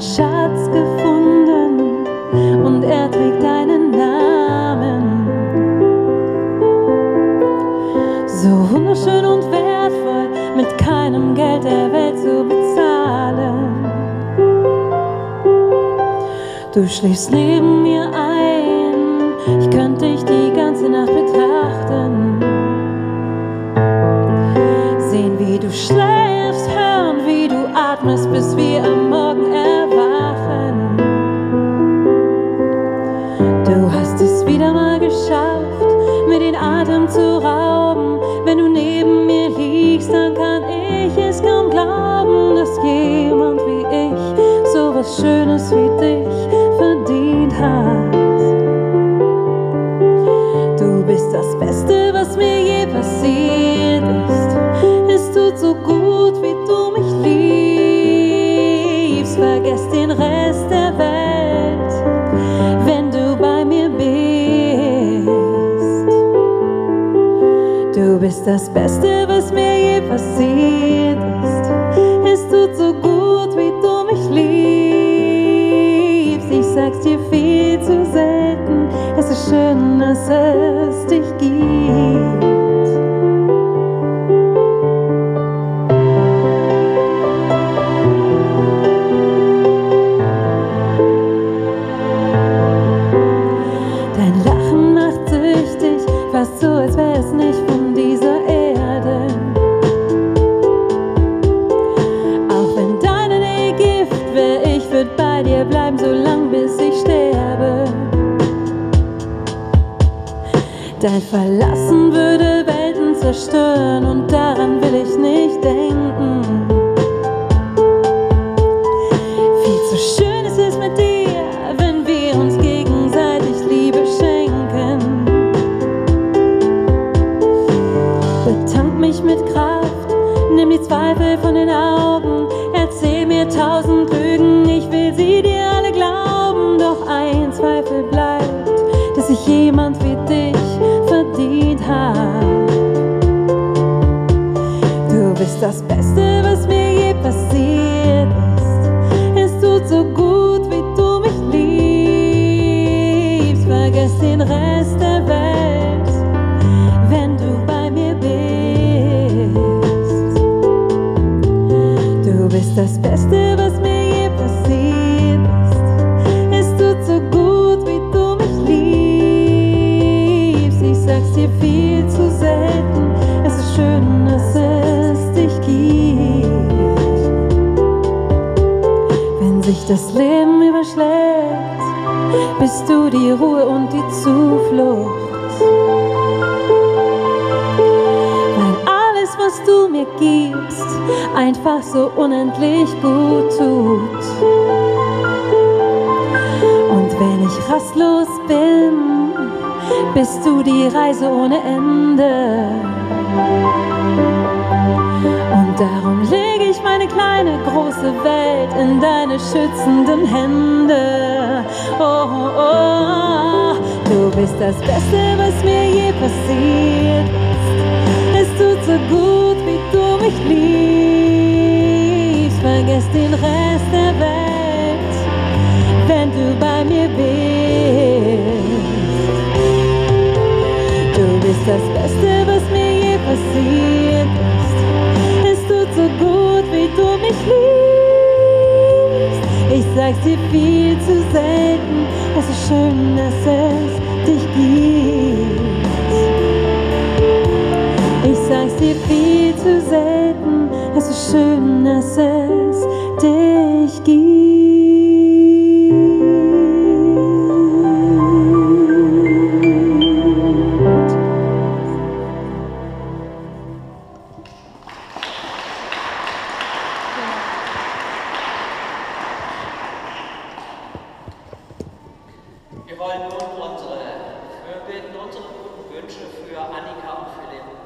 Schatz gefunden und er trägt deinen Namen. So wunderschön und wertvoll, mit keinem Geld der Welt zu bezahlen. Du schläfst neben mir ein, ich könnte dich die ganze Nacht betrachten. Sehen, wie du schläfst. Du hast es wieder mal geschafft, mir den Atem zu rauben. Wenn du neben mir liegst, dann kann ich es kaum glauben, dass jemand wie ich so was Schönes wie dich verdient hat. Du bist das Beste, was mir je passiert ist. Es tut so gut, wie du mich liebst. Vergess den bist das Beste, was mir je passiert ist. Es tut so gut, wie du mich liebst. Ich sag's dir viel zu selten. Es ist schön, dass es dich Dein Verlassen würde Welten zerstören und daran will ich nicht denken. Viel zu schön ist es mit dir, wenn wir uns gegenseitig Liebe schenken. Betank mich mit Kraft, nimm die Zweifel von den Augen, erzähl mir tausend Lügen, ich will sie dir alle glauben, doch ein Zweifel bleibt, dass ich jemand Beste, was mir je passiert ist. Es tut so gut, wie du mich liebst. Vergiss den Rest der Welt, wenn du bei mir bist. Du bist das Beste, Sich das Leben überschlägt, bist du die Ruhe und die Zuflucht. Weil alles, was du mir gibst, einfach so unendlich gut tut. Und wenn ich rastlos bin, bist du die Reise ohne Ende. Und darum große Welt in deine schützenden Hände. Oh, oh, oh, du bist das Beste, was mir je passiert ist. Es tut so gut, wie du mich liebst. Vergiss den Rest der Welt, wenn du bei mir bist. Du bist das Beste, was mir je passiert ist. Es tut so gut, wie du mich liebst. Sag's dir viel zu selten. Es ist schön, dass es dich gibt. Ich sag's dir viel zu selten. Es ist schön, dass es dich gibt. wollen nur unsere, wir bitten unsere guten Wünsche für Annika und Philipp